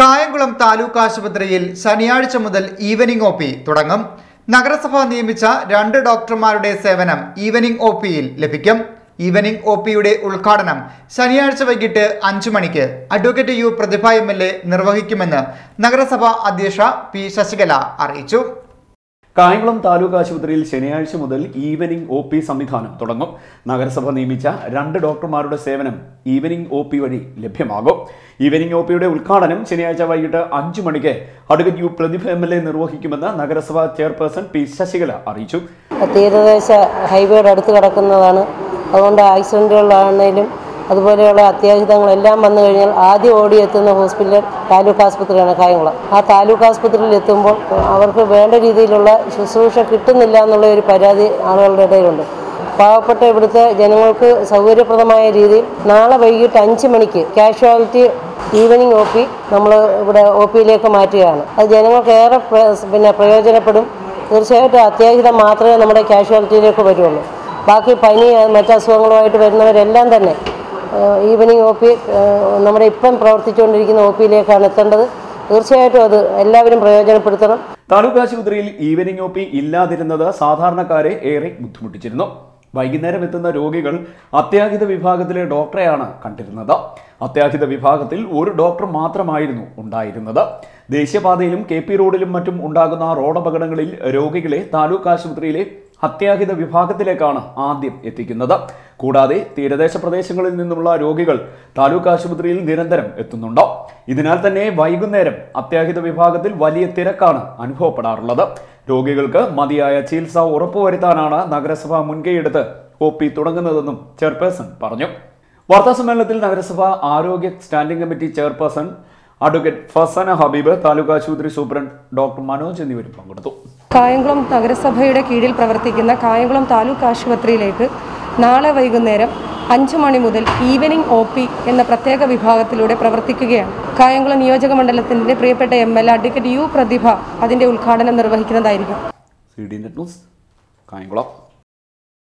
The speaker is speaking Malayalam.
കായംകുളം താലൂക്ക് ആശുപത്രിയിൽ ശനിയാഴ്ച മുതൽ ഈവനിംഗ് ഒ പി തുടങ്ങും. നഗരസഭ നിയമിച്ച രണ്ട് ഡോക്ടർമാരുടെ സേവനം ഈവനിംഗ് ഒ പിയിൽ ലഭിക്കും. ഈവനിംഗ് ഒ പിയുടെ ഉദ്ഘാടനം ശനിയാഴ്ച വൈകിട്ട് അഞ്ചു മണിക്ക് advocate U Prathibha M L A നിർവഹിക്കുമെന്ന് നഗരസഭ അധ്യക്ഷ പി ശശികല അറിയിച്ചു. കായംകുളം താലൂക്ക് ആശുപത്രിയിൽ ശനിയാഴ്ച മുതൽ ഈവനിംഗ് ഒ പി സംവിധാനം തുടങ്ങും. നഗരസഭ നിയമിച്ച രണ്ട് ഡോക്ടർമാരുടെ സേവനം ഈവനിംഗ് ഒ പി വഴി ലഭ്യമാകും. ഈവനിംഗ് ഒ പിയുടെ ഉദ്ഘാടനം ശനിയാഴ്ച വൈകിട്ട് അഞ്ചു മണിക്ക് advocate U Prathibha M L A നിർവഹിക്കുമെന്ന് നഗരസഭ ചെയർപേഴ്സൺ പി ശശികല അറിയിച്ചു. തീരദേശ ഹൈവേയുടെ അടുത്ത് കിടക്കുന്നതാണ്. അതുകൊണ്ട് ആക്സിഡന്റുകളാണേലും അതുപോലെയുള്ള അത്യാഹിതങ്ങളെല്ലാം വന്നു കഴിഞ്ഞാൽ ആദ്യം ഓടിയെത്തുന്ന ഹോസ്പിറ്റൽ താലൂക്ക് ആസ്പത്രിയാണ് കായംകുളം. ആ താലൂക്ക് ആസ്പത്രിയിൽ എത്തുമ്പോൾ അവർക്ക് വേണ്ട രീതിയിലുള്ള ശുശ്രൂഷ കിട്ടുന്നില്ല എന്നുള്ള ഒരു പരാതി ആളുകളുടെ ഇടയിലുണ്ട്. പാവപ്പെട്ട ഇവിടുത്തെ ജനങ്ങൾക്ക് സൗകര്യപ്രദമായ രീതിയിൽ നാളെ വൈകിട്ട് അഞ്ച് മണിക്ക് കാഷ്വാലിറ്റി ഈവനിങ് ഒ പി നമ്മൾ ഇവിടെ ഒ പിയിലേക്ക് മാറ്റുകയാണ്. അത് ജനങ്ങൾക്ക് ഏറെ പിന്നെ പ്രയോജനപ്പെടും. തീർച്ചയായിട്ടും അത്യാഹിതം മാത്രമേ നമ്മുടെ കാഷ്വാലിറ്റിയിലേക്ക് വരുള്ളൂ. ബാക്കി പനി മറ്റസുഖങ്ങളുമായിട്ട് വരുന്നവരെല്ലാം തന്നെ ഈവനിങ് ഒ പി നമ്മുടെ ഇപ്പം പ്രവർത്തിച്ചുകൊണ്ടിരിക്കുന്ന ഒ പിയിലേക്കാണ് എത്തേണ്ടത്. തീർച്ചയായിട്ടും അത് എല്ലാവരും പ്രയോജനപ്പെടുത്തണം. താലൂക്ക് ആശുപത്രിയിൽ ഈവനിങ് ഒ പി ഇല്ലാതിരുന്നത് സാധാരണക്കാരെ ഏറെ ബുദ്ധിമുട്ടിച്ചിരുന്നു. വൈകുന്നേരം എത്തുന്ന രോഗികൾ അത്യാഹിത വിഭാഗത്തിലെ ഡോക്ടറെയാണ് കണ്ടിരുന്നത്. അത്യാഹിത വിഭാഗത്തിൽ ഒരു ഡോക്ടർ മാത്രമായിരുന്നു ഉണ്ടായിരുന്നത്. ദേശീയപാതയിലും കെ പി റോഡിലും മറ്റും ഉണ്ടാകുന്ന റോഡപകടങ്ങളിൽ രോഗികളെ താലൂക്ക് ആശുപത്രിയിലെ അത്യാഹിത വിഭാഗത്തിലേക്കാണ് ആദ്യം എത്തിക്കുന്നത്. കൂടാതെ തീരദേശ പ്രദേശങ്ങളിൽ നിന്നുള്ള രോഗികൾ താലൂക്ക് ആശുപത്രിയിൽ നിരന്തരം എത്തുന്നുണ്ട്. ഇതിനാൽ തന്നെ വൈകുന്നേരം അത്യാഹിത വിഭാഗത്തിൽ വലിയ തിരക്കാണ് അനുഭവപ്പെടാറുള്ളത്. രോഗികൾക്ക് മതിയായ ചികിത്സ ഉറപ്പുവരുത്താനാണ് നഗരസഭ മുൻകൈയെടുത്ത് ഒ പി തുടങ്ങുന്നതെന്നും ചെയർപേഴ്സൺ പറഞ്ഞു. വാർത്താസമ്മേളനത്തിൽ നഗരസഭ ആരോഗ്യ standing committee chairperson advocate Fasana Habeeb taluk ആശുപത്രി സൂപ്രണ്ട് ഡോക്ടർ മനോജ് എന്നിവരും പങ്കെടുത്തു. കായംകുളം നഗരസഭയുടെ കീഴിൽ പ്രവർത്തിക്കുന്ന കായംകുളം താലൂക്ക് ആശുപത്രിയിലേക്ക് നാളെ വൈകുന്നേരം അഞ്ചു മണി മുതൽ ഈവനിംഗ് ഒ പി എന്ന പ്രത്യേക വിഭാഗത്തിലൂടെ പ്രവർത്തിക്കുകയാണ്. കായംകുളം നിയോജക മണ്ഡലത്തിന്റെ പ്രിയപ്പെട്ട M L advocate U Prathibha അതിന്റെ ഉദ്ഘാടനം നിർവഹിക്കുന്നതായിരിക്കും. കായംകുളം.